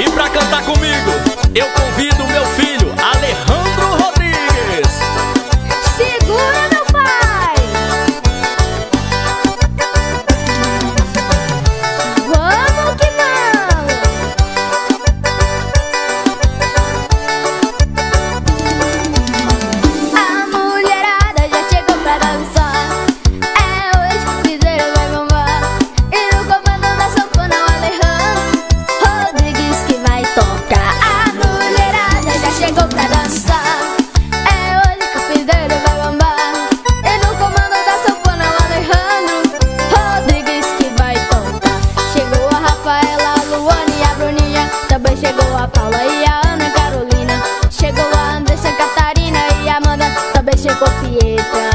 E pra cantar comigo, eu convido meu filho Giovanni e a Bruninha. Também chegou a Paula e a Ana Carolina. Chegou a Andressa, Catarina e a Amanda. Também chegou Pietra.